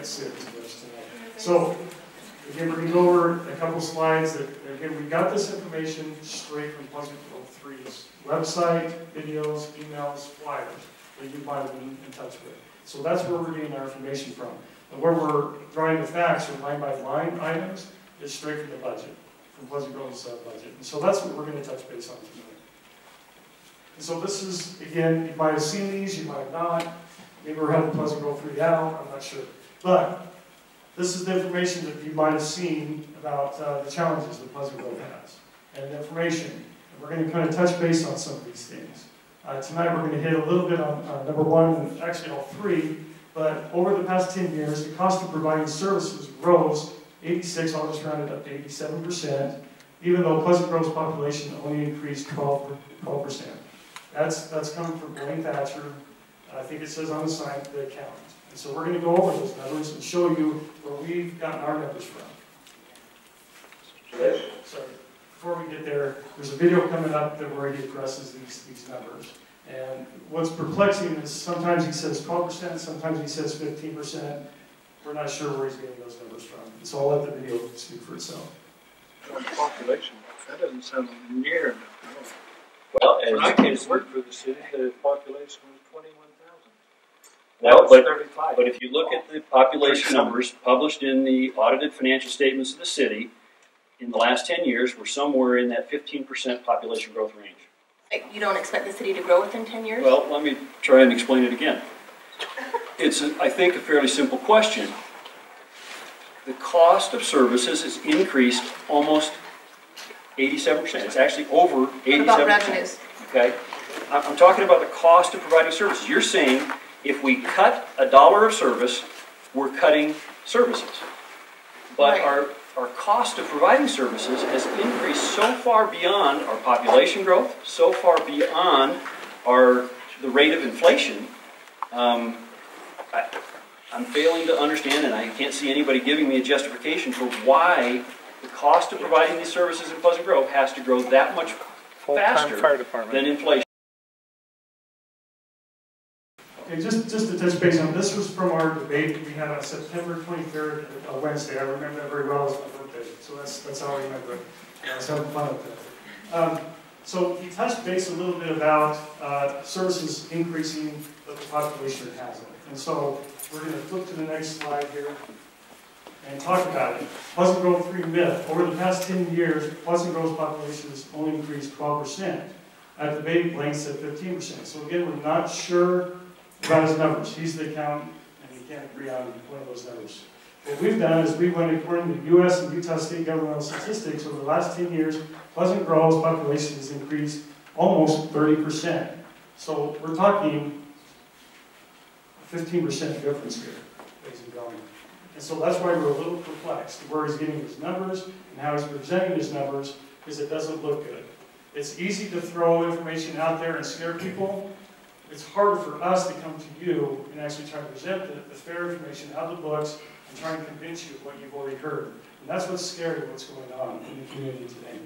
as much tonight. So, again, we're gonna go over a couple slides that, again, we got this information straight from Pleasant Grove Three's website, videos, emails, flyers that you might have been in touch with. So that's where we're getting our information from. And where we're drawing the facts or line by line items is straight from the budget, from Pleasant Grove's uh, budget. And so that's what we're gonna touch base on tonight. And so this is, again, you might have seen these, you might have not. Maybe we're having Pleasant Grove three out, I'm not sure. But this is the information that you might have seen about uh, the challenges that Pleasant Grove has and the information. And we're going to kind of touch base on some of these things. Uh, tonight we're going to hit a little bit on number one, and actually all three. But over the past 10 years, the cost of providing services rose 86, I'll just round it up to 87%, even though Pleasant Grove's population only increased 12, 12%. That's, that's coming from Blaine Thatcher. I think it says on the sign, the accountant. And so we're going to go over those numbers and show you where we've gotten our numbers from. Sorry. Before we get there, there's a video coming up that where he addresses these, these numbers. And what's perplexing is sometimes he says 12%, sometimes he says 15%. We're not sure where he's getting those numbers from. So I'll let the video speak for itself. Population, that doesn't sound near enough. Well, as, I came to work for the city, the population was 21 no, but, 35. but if you look at the population numbers published in the audited financial statements of the city, in the last 10 years, we're somewhere in that 15% population growth range. You don't expect the city to grow within 10 years? Well, let me try and explain it again. It's, a, I think, a fairly simple question. The cost of services has increased almost 87%. It's actually over 87%. What about revenues? Okay. I'm talking about the cost of providing services. You're saying if we cut a dollar of service, we're cutting services. But Right. our, our cost of providing services has increased so far beyond our population growth, so far beyond our, the rate of inflation. Um, I, I'm failing to understand, and I can't see anybody giving me a justification for why the cost of providing these services in Pleasant Grove has to grow that much faster fire department. than inflation. Okay, just, just to touch base on, this was from our debate we had on September 23rd, uh, Wednesday. I remember that very well, was my birthday, so that's, that's how I remember it. I was having fun with that. Um, So he touched base a little bit about uh, services increasing, but the population hasn't. And so we're going to flip to the next slide here and talk about it. Pleasant Grove 3 myth. Over the past 10 years, Pleasant Grove's population has only increased 12%. At the debate, Blaine said 15%. So again, we're not sure about his numbers. He's the accountant, and he can't agree on one of those numbers. What we've done is we went according to U.S. and Utah state governmental statistics over the last 10 years, Pleasant Grove's population has increased almost 30%. So we're talking a 15% difference here, ladies and gentlemen. And so that's why we're a little perplexed, where he's getting his numbers and how he's presenting his numbers, because it doesn't look good. It's easy to throw information out there and scare people, it's harder for us to come to you and actually try to present the, the fair information out of the books and try and convince you of what you've already heard. And that's what's scary, what's going on in the community today.